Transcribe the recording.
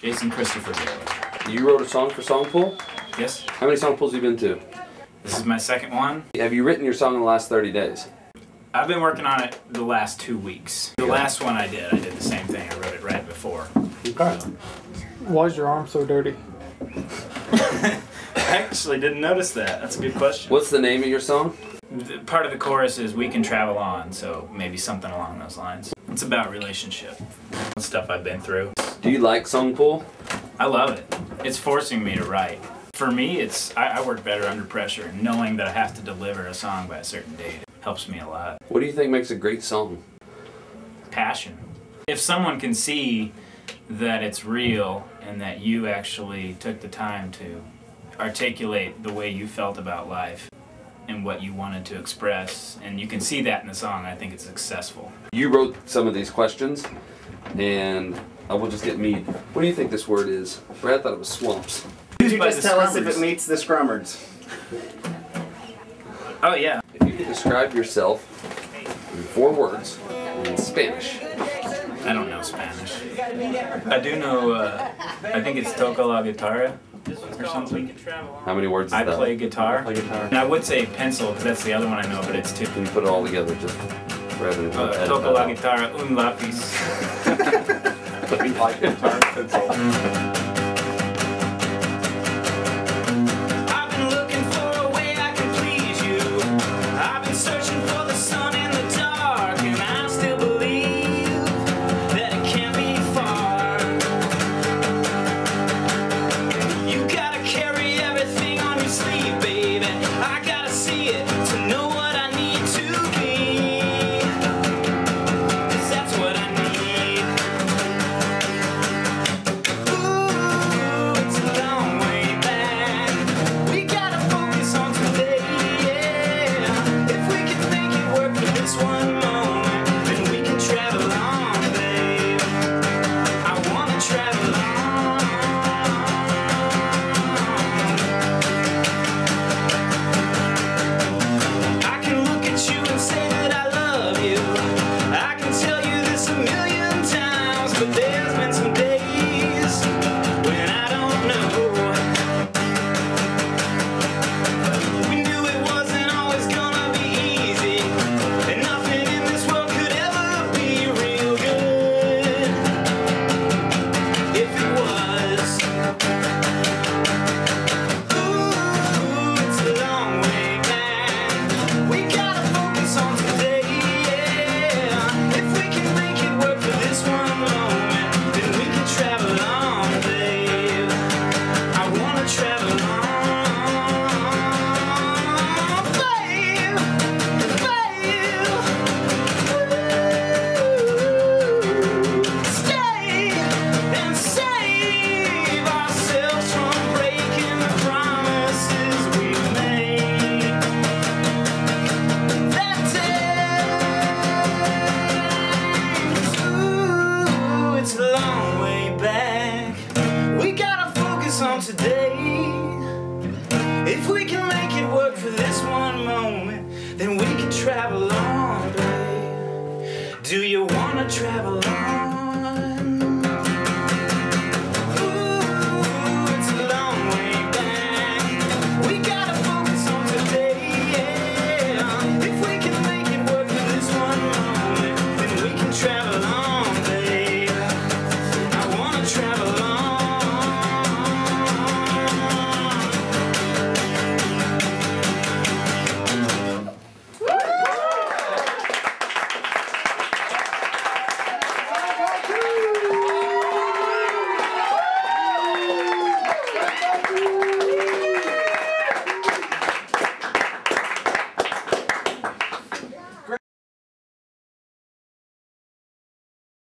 Jason Christopher Gaylor. You wrote a song for Songpull? Yes, How many Songpulls have you been to? this is my second one. Have you written your song in the last 30 days? I've been working on it the last two weeks. The last one I did, I did the same thing. I wrote it right before. Okay. Why is your arm so dirty? I actually didn't notice that. That's a good question. What's the name of your song? Part of the chorus is "We can travel on," so maybe something along those lines. It's about relationship, stuff I've been through. Do you like Songpull? I love it. It's forcing me to write. For me, it's I, I work better under pressure. Knowing that I have to deliver a song by a certain date helps me a lot. What do you think makes a great song? Passion. If someone can see that it's real and that you actually took the time to articulate the way you felt about life and what you wanted to express, and you can see that in the song, I think it's successful. You wrote some of these questions, and I will just get mead. What do you think this word is? Brad thought it was swamps. Could you By just the tell us if it meets the Scrummers? Oh yeah, If you could describe yourself in four words in Spanish, I don't know Spanish. I do know. Uh, I think it's toca la guitarra or something. how many words is I that? play guitar. Play guitar. And I would say pencil because that's the other one I know, but it's two. Can you put it all together just rather than Uh, edit toca la guitarra, un lápiz. I've today. If we can make it work for this one moment, then we can travel on, babe. Do you wanna travel on?